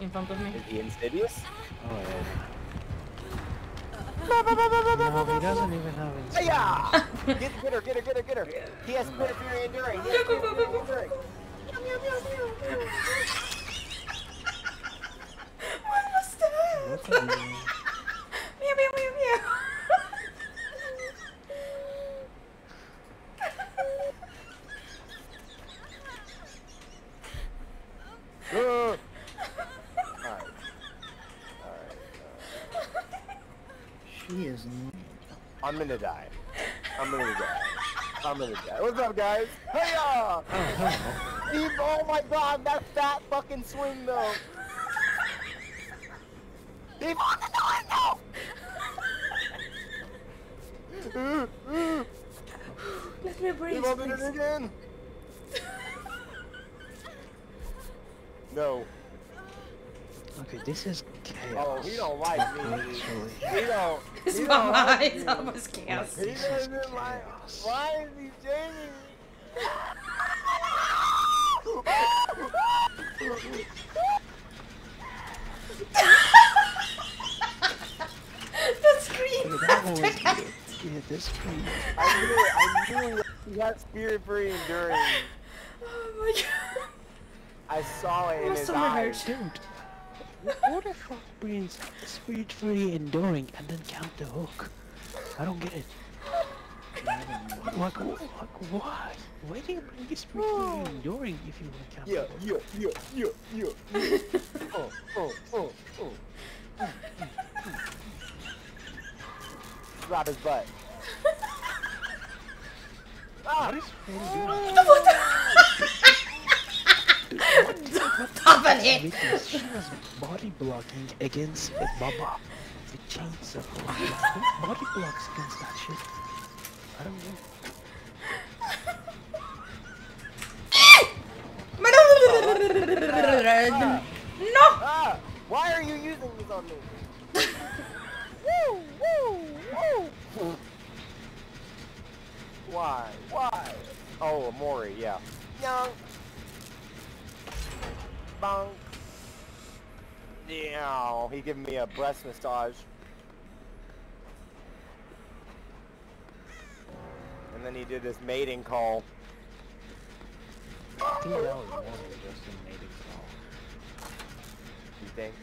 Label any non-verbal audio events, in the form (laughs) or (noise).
in front of me. Is he insidious? Oh yeah. No, he doesn't even have insight. Hiya! get, get her, get her, get her, get her. He has Spirit of Fury Enduring. He has Spirit of Fury Enduring. What was that? Look at him. Meow meow meow meow. Uh. Alright. Alright. She is. I'm gonna die. I'm gonna die. I'm gonna die. What's up, guys? Hiya! Oh hello. Steve, oh my god, that fat fucking swing though. Steve, on the window! Let me breathe. Steve, open it please. again! No. Okay, this is chaos. Oh, he don't like me. Actually. He don't. His (laughs) he don't mama like is me. almost chaos. He This is doesn't like. chaos. Why is he changing me? (laughs) the scream Okay, that after that. good. Yeah, this one. I knew it. I knew it. He got spirit fury enduring. (laughs) Oh my god. I saw it in his eyes. Dude, wh- what the fuck brings Spirit Fury Enduring and then count the hook? I don't get it. Like, like why? Why do you bring the Spirit Fury Enduring if you want to count Yeah, the hook? yeah, yeah, yeah, yeah. (laughs) oh, oh, oh, oh. Mm, mm, mm. Grab his butt. Ah! What is Freddy doing? Stop it. Because she was body blocking against a Bubba. The chainsaw. Who body blocks against that shit? I don't know. no. Ah! Why are you using this on me? (laughs) woo, woo, woo. Why? Why? Oh, Amori, yeah. Young. Yeah, he giving me a breast massage. And then he did this mating call. I think that was more than just a native call. You think?